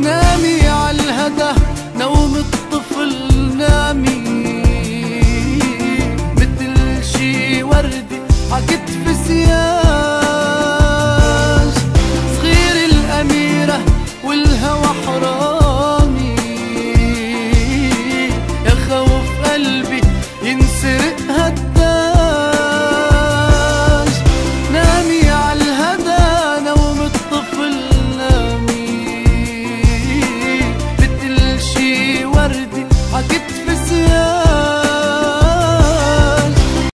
نامي على الهدى نوم الطفل عكتف سياج صغير الأميرة والهوى حرامي. يا خوف قلبي ينسرق هالتاج نامي عالهدى نوم الطفل نامي. مثل شي وردي عكتف سياج